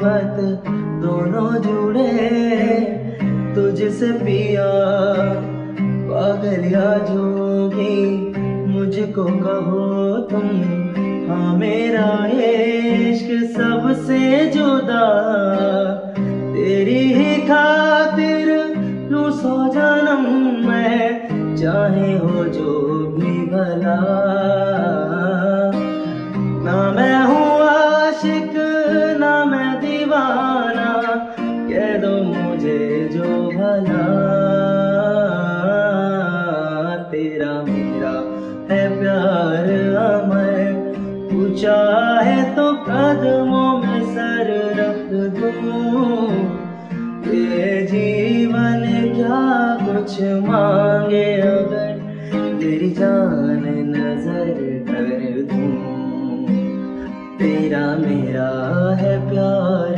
मोहब्बत दोनों जुड़े, तुझसे पिया पागल या जोगी, मुझको कहो तुम हाँ मेरा इश्क सबसे जुदा। तेरी ही खातिर लू सो जन्म मैं, चाहे हो जो भी भला। ना मैं हूँ आशिक भला तेरा मेरा है प्यार अमर। पूछा है तो कदमों में सर रख दूँ। ये जीवन क्या कुछ मांगे अगर तेरी जान नज़र कर दूँ। तेरा मेरा है प्यार